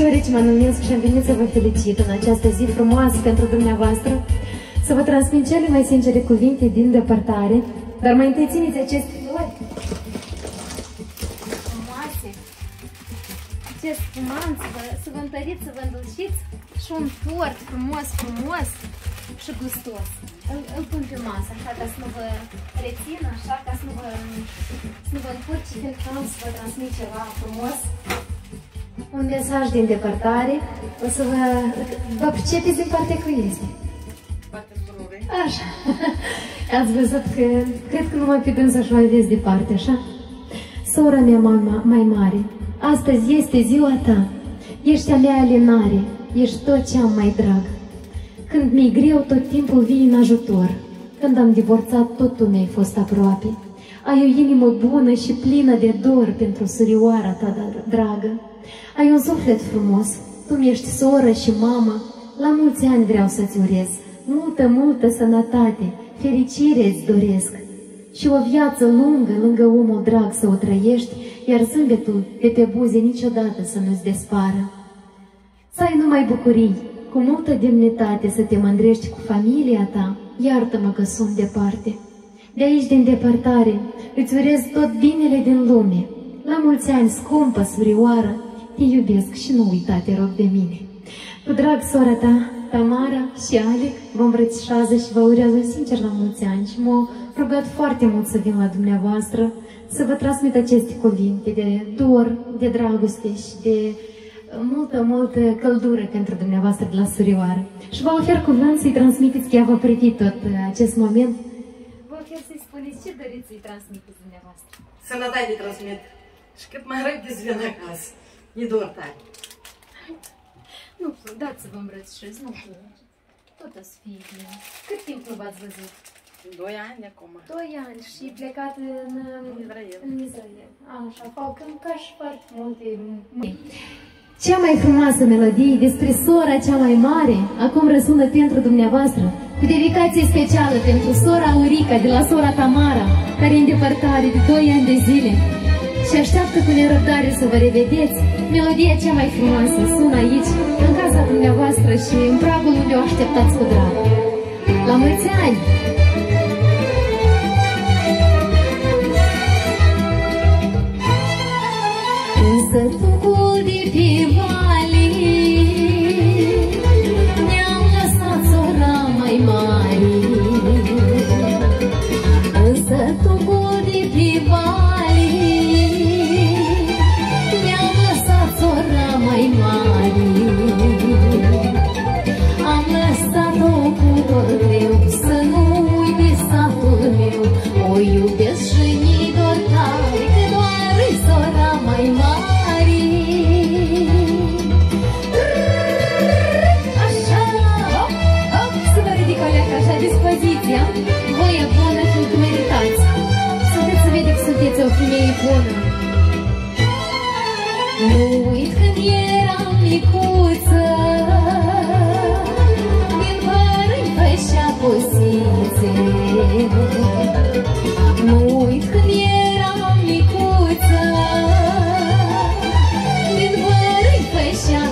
Ciorici mă numesc și am venit să vă felicit în această zi frumoasă pentru dumneavoastră, să vă transmit cele mai sincere cuvinte din depărtare, dar mai întâi țineți aceste acest fumant, să vă, să vă întăriți, să vă îndulciți și un tort frumos, frumos și gustos. Îl, îl pun pe masă, așa ca să nu vă rețin, așa ca să nu vă, să nu vă încurci, fiindcă am să vă transmit ceva frumos un mesaj din depărtare. O să vă, vă pricepeți din partea cu este. Așa. Ați văzut că, cred că numai pe dânsa și mai vezi departe, așa? Sora mea mama, mai mare, astăzi este ziua ta. Ești a mea alinare, ești tot ce am mai drag. Când mi-e greu, tot timpul vii în ajutor. Când am divorțat, tot tu mi-ai fost aproape. Ai o inimă bună și plină de dor pentru surioara ta dragă. Ai un suflet frumos, tu mi-ești soră și mamă, la mulți ani vreau să-ți urez. Multă, multă sănătate, fericire îți doresc. Și o viață lungă lângă omul drag să o trăiești, iar zâmbetul de pe buze niciodată să nu-ți despară. Să ai numai bucurii, cu multă demnitate să te mândrești cu familia ta, iartă-mă că sunt departe. De aici, din depărtare, îți urez tot binele din lume. La mulți ani, scumpă surioară, te iubesc și nu uita, te rog de mine. Cu drag, sora ta, Tamara și Alec vă îmbrățișează și vă urează sincer la mulți ani și m-au rugat foarte mult să vin la dumneavoastră să vă transmit aceste cuvinte de dor, de dragoste și de multă, multă căldură pentru dumneavoastră de la Surioară. Și vă ofer cuvânt să-i transmiteți chiar vă privit tot acest moment. Vă ofer să-i spuneți ce doriți să-i transmiteți dumneavoastră. Sănătate transmit și cât mai repede să vină acasă. E dor tare. Nu, dați să vă îmbrățișez, nu plângeți. Tot o să fie bine. Cât timp nu v-ați văzut? Doi ani acum. Doi ani și plecat în, În Israel. în Israel. Așa, fac ca și foarte multe... Cea mai frumoasă melodie despre sora cea mai mare acum răsună pentru dumneavoastră, cu dedicație specială pentru sora Aurica de la sora Tamara, care e în depărtare de 2 ani de zile și așteaptă cu nerăbdare să vă revedeți. Melodia cea mai frumoasă sună aici, în casa dumneavoastră și în pragul unde o așteptați cu drag. La mulți ani! Însă tucul Nu uit când eram micuță Din păr îmi făcea cosițe Nu uit când eram micuță Din păr îmi făcea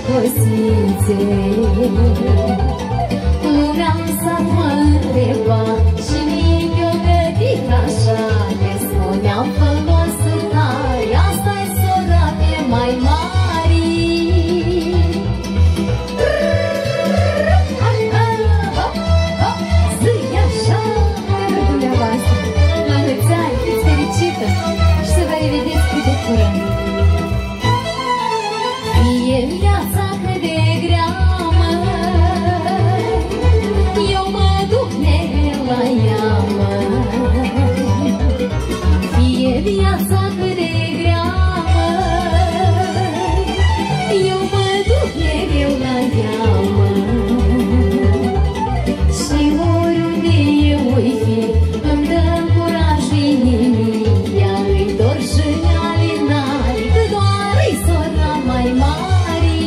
și alinari Doar-i sora mai mari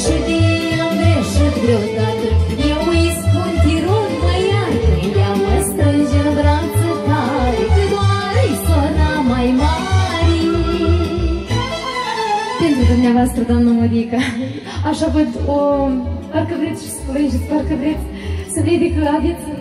Și de-am Eu îi spun tirul mă iartă Ea mă strânge în brațe tare. Doar-i sora mai mari Pentru dumneavoastră, doamnă Mărica Așa văd o... Parcă vreți și să plângeți, parcă vreți să vedeți că aveți